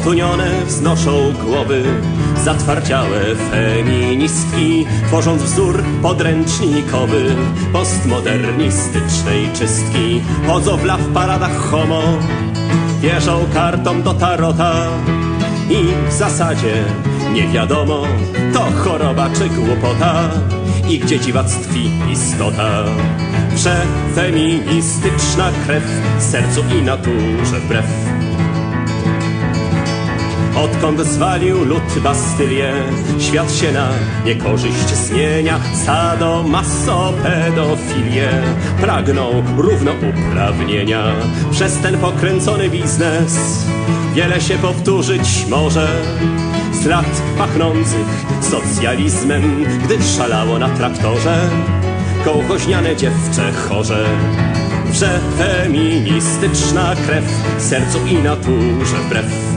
Spotunione wznoszą głowy zatwardziałe feministki, tworząc wzór podręcznikowy postmodernistycznej czystki. Chodzą w law paradach homo, wierzą kartom do tarota i w zasadzie nie wiadomo, to choroba czy głupota i gdzie dziwactwi istota. Że feministyczna krew sercu i naturze wbrew. Odkąd zwalił lud Bastylię, świat się na niekorzyść zmienia. Sado, maso, pedofilię pragną równouprawnienia. Przez ten pokręcony biznes wiele się powtórzyć może. Z lat pachnących socjalizmem, gdy szalało na traktorze kołchoźniane dziewczę chorze. Wrze feministyczna krew sercu i naturze wbrew.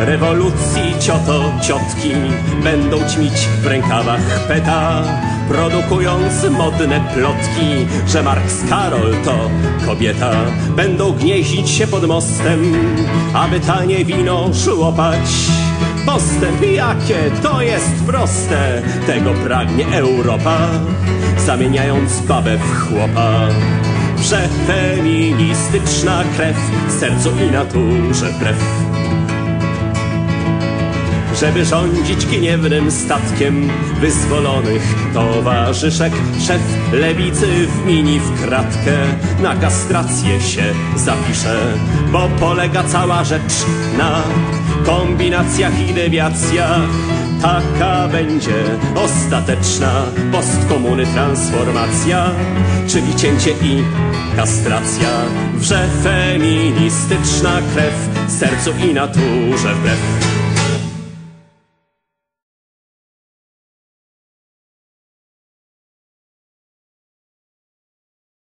Rewolucji cioto, ciotki będą ćmić w rękawach peta, produkując modne plotki, że Marks Karol to kobieta. Będą gnieździć się pod mostem, aby tanie wino szłopać. Postęp jakie to jest proste, tego pragnie Europa, zamieniając babę w chłopa. Że feministyczna krew sercu i naturze wbrew żeby rządzić gniewnym statkiem wyzwolonych towarzyszek. Szef lewicy w mini w kratkę na kastrację się zapisze, bo polega cała rzecz na kombinacjach i dewiacjach. Taka będzie ostateczna postkomuny transformacja, czyli cięcie i kastracja. Wrze feministyczna krew sercu i naturze wbrew.